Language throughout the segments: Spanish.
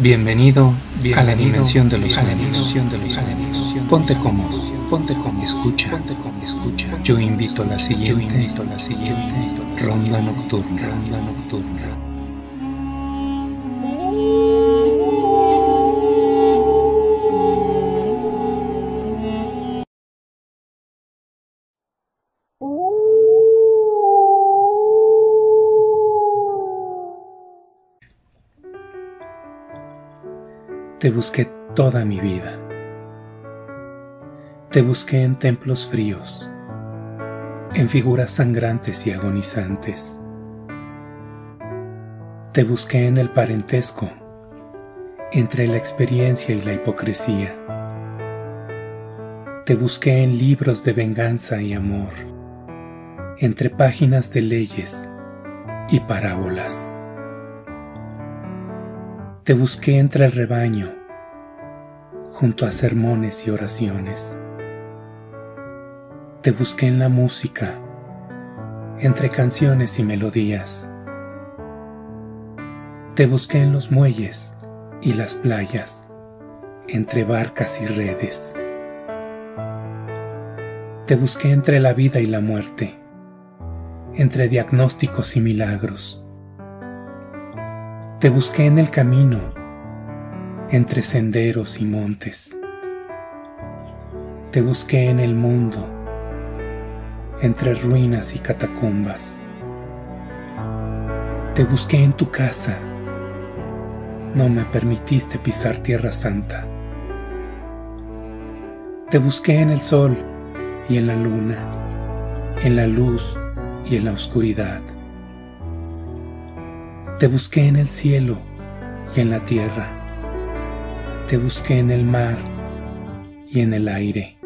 Bienvenido, a la dimensión de los sueños. Ponte cómodo, ponte cómodo, escucha, ponte cómodo, escucha. Yo invito a la siguiente, yo invito a la siguiente ronda nocturna, ronda nocturna. Te busqué toda mi vida. Te busqué en templos fríos, en figuras sangrantes y agonizantes. Te busqué en el parentesco, entre la experiencia y la hipocresía. Te busqué en libros de venganza y amor, entre páginas de leyes y parábolas. Te busqué entre el rebaño, junto a sermones y oraciones. Te busqué en la música, entre canciones y melodías. Te busqué en los muelles y las playas, entre barcas y redes. Te busqué entre la vida y la muerte, entre diagnósticos y milagros te busqué en el camino, entre senderos y montes. Te busqué en el mundo, entre ruinas y catacumbas. Te busqué en tu casa. No me permitiste pisar tierra santa. Te busqué en el sol y en la luna, en la luz y en la oscuridad. Te busqué en el cielo y en la tierra. Te busqué en el mar y en el aire.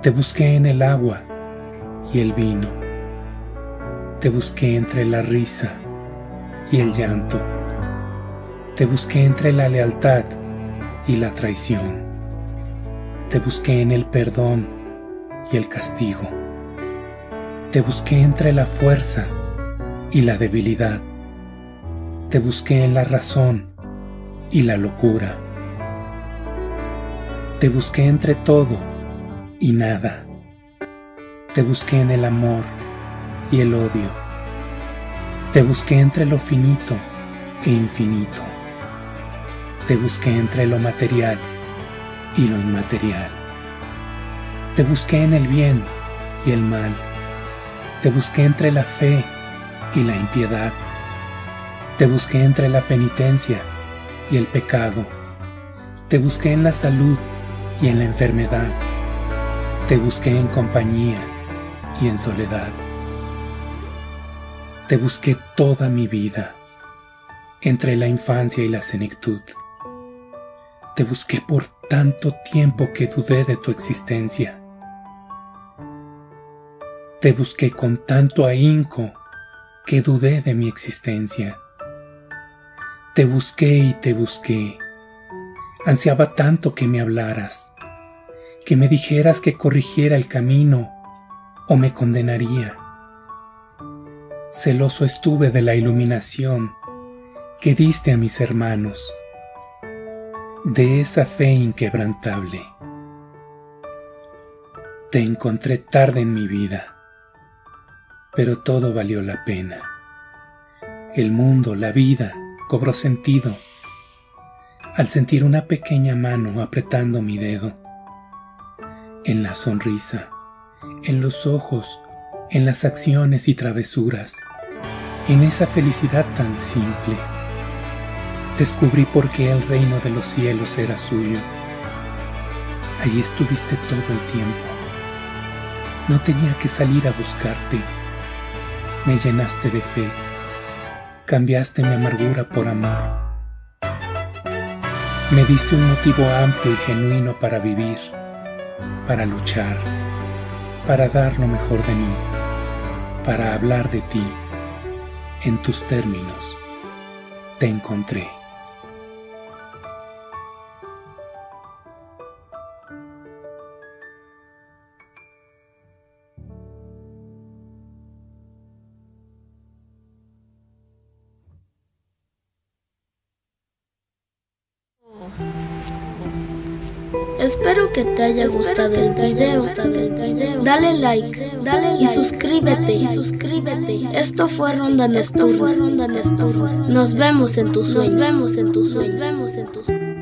Te busqué en el agua y el vino. Te busqué entre la risa y el llanto. Te busqué entre la lealtad y la traición. Te busqué en el perdón y el castigo. Te busqué entre la fuerza y la debilidad te busqué en la razón y la locura. Te busqué entre todo y nada. Te busqué en el amor y el odio. Te busqué entre lo finito e infinito. Te busqué entre lo material y lo inmaterial. Te busqué en el bien y el mal. Te busqué entre la fe y la impiedad. Te busqué entre la penitencia y el pecado. Te busqué en la salud y en la enfermedad. Te busqué en compañía y en soledad. Te busqué toda mi vida, entre la infancia y la senectud. Te busqué por tanto tiempo que dudé de tu existencia. Te busqué con tanto ahínco que dudé de mi existencia. Te busqué y te busqué. Ansiaba tanto que me hablaras, que me dijeras que corrigiera el camino o me condenaría. Celoso estuve de la iluminación que diste a mis hermanos, de esa fe inquebrantable. Te encontré tarde en mi vida, pero todo valió la pena. El mundo, la vida, cobró sentido al sentir una pequeña mano apretando mi dedo. En la sonrisa, en los ojos, en las acciones y travesuras, en esa felicidad tan simple, descubrí por qué el reino de los cielos era suyo. Allí estuviste todo el tiempo. No tenía que salir a buscarte. Me llenaste de fe cambiaste mi amargura por amor. Me diste un motivo amplio y genuino para vivir, para luchar, para dar lo mejor de mí, para hablar de ti. En tus términos, te encontré. Espero que te haya gustado el video. Dale like, dale y suscríbete y suscríbete. Esto fue Ronda Nocturna. Nos vemos en tus sueños. Nos vemos en tus sueños.